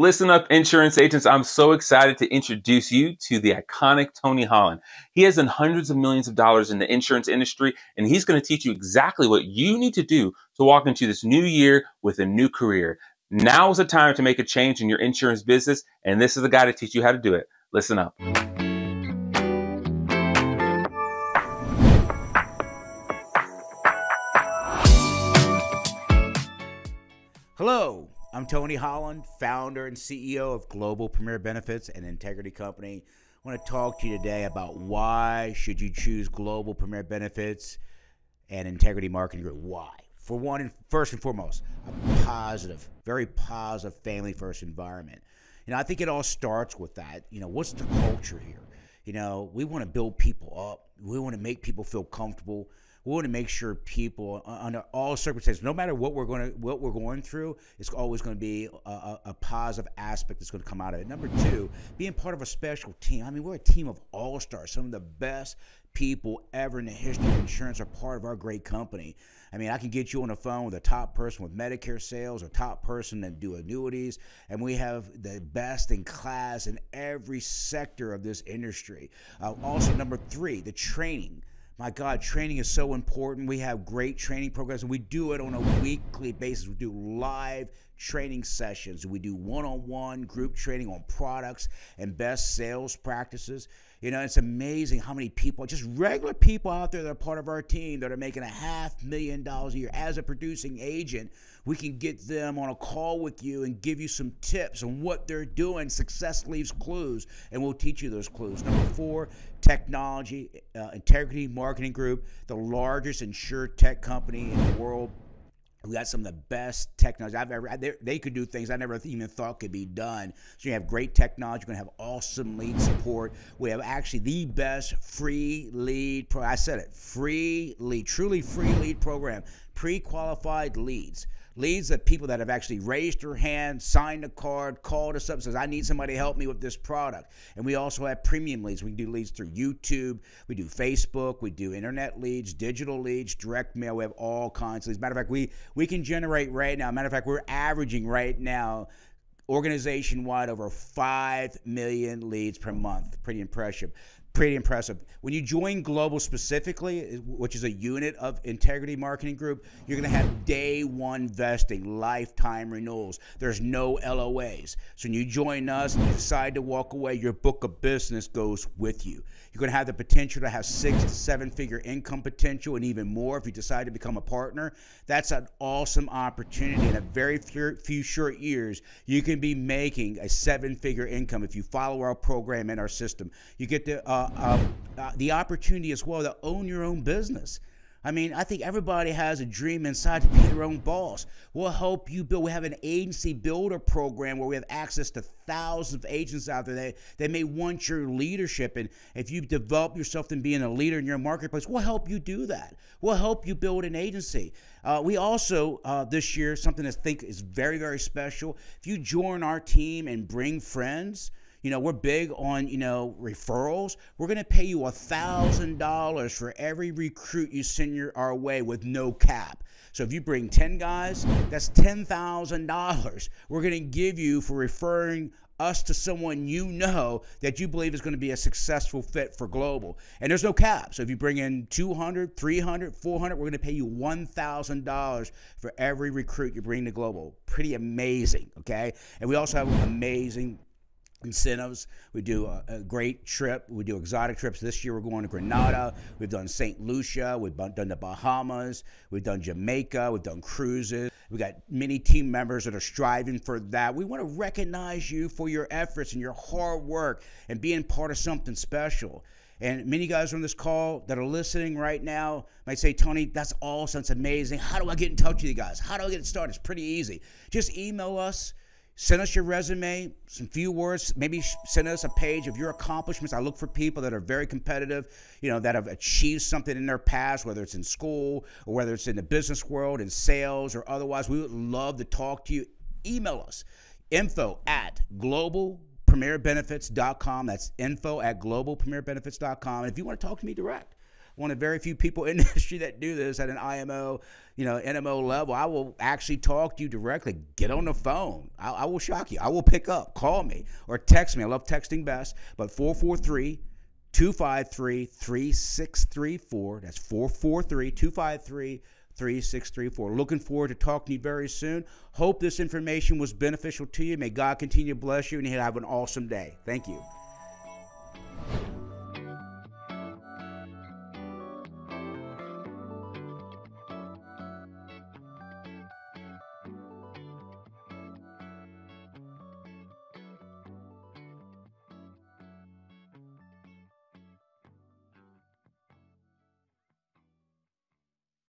Listen up, insurance agents. I'm so excited to introduce you to the iconic Tony Holland. He has done hundreds of millions of dollars in the insurance industry, and he's going to teach you exactly what you need to do to walk into this new year with a new career. Now is the time to make a change in your insurance business, and this is the guy to teach you how to do it. Listen up. Hello, I'm Tony Holland, founder and CEO of Global Premier Benefits and Integrity Company. I want to talk to you today about why should you choose Global Premier Benefits and Integrity Marketing Group. Why? For one, and first and foremost, a positive, very positive family first environment. You know, I think it all starts with that. You know, what's the culture here? You know, we want to build people up. We want to make people feel comfortable. We want to make sure people under all circumstances no matter what we're going to what we're going through it's always going to be a, a, positive aspect that's going to come out of it. Number two being part of a special team. I mean we're a team of all stars some of the best people ever in the history of insurance are part of our great company. I mean, I can get you on the phone with a top person with Medicare sales, a top person that do annuities, and we have the best in class in every sector of this industry. Uh, also, number three, the training my God, training is so important. We have great training programs, and we do it on a weekly basis. We do live training sessions. We do one on one group training on products and best sales practices. You know, it's amazing how many people, just regular people out there that are part of our team that are making a half million dollars a year as a producing agent. We can get them on a call with you and give you some tips on what they're doing. Success leaves clues, and we'll teach you those clues. Number four, technology, uh, Integrity Marketing Group, the largest insurtech company in the world we got some of the best technology I've ever. They, they, could do things I never even thought could be done. So you have great technology. You're gonna have awesome lead support. We have actually the best free lead. Pro, I said it, free lead, truly free lead program. Pre-qualified leads leads that people that have actually raised their hand, signed a card, called us up, says, I need somebody to help me with this product. And we also have premium leads. We do leads through YouTube, we do Facebook, we do internet leads, digital leads, direct mail. We have all kinds of leads. Matter of fact, we, we can generate right now, matter of fact, we're averaging right now organization wide over 5 million leads per month. Pretty impressive pretty impressive. When you join Global specifically, which is a unit of Integrity Marketing Group, you're going to have day one vesting, lifetime renewals. There's no LOAs. So when you join us and you decide to walk away, your book of business goes with you. You're going to have the potential to have six to seven figure income potential and even more if you decide to become a partner. That's an awesome opportunity. In a very few, short years, you can be making a seven figure income if you follow our program and our system. You get the, uh, uh, uh, the opportunity as well to own your own business. I mean, I think everybody has a dream inside to be their own boss. We'll help you build. We have an agency builder program where we have access to thousands of agents out there that, that may want your leadership. And if you develop yourself in being a leader in your marketplace, we'll help you do that. We'll help you build an agency. Uh, we also, uh, this year, something I think is very, very special. If you join our team and bring friends, you know, we're big on, you know, referrals. We're going to pay you a $1,000 for every recruit you send your, our way with no cap. So if you bring 10 guys, that's $10,000 we're going to give you for referring us to someone you know that you believe is going to be a successful fit for global. And there's no cap. So if you bring in 200, 300, 400, we're going to pay you $1,000 for every recruit you bring to global. Pretty amazing, okay? And we also have amazing incentives. We do a, a, great trip. We do exotic trips. This year we're going to Grenada. We've done St. Lucia. We've done the Bahamas. We've done Jamaica. We've done cruises. We've got many team members that are striving for that. We want to recognize you for your efforts and your hard work and being part of something special. And many guys on this call that are listening right now might say, Tony, that's awesome. It's amazing. How do I get in touch with you guys? How do I get started? It's pretty easy. Just email us Send us your resume, some few words, maybe send us a page of your accomplishments. I look for people that are very competitive, you know, that have achieved something in their past, whether it's in school or whether it's in the business world, in sales or otherwise. We would love to talk to you. Email us info at globalpremierbenefits.com. That's info at globalpremierbenefits.com. And if you want to talk to me direct, one of very few people in the industry that do this at an IMO, you know, NMO level. I will actually talk to you directly. Get on the phone. I, I will shock you. I will pick up. Call me or text me. I love texting best. But 443 253 3634. That's 443 253 3634. Looking forward to talking to you very soon. Hope this information was beneficial to you. May God continue to bless you and have an awesome day. Thank you.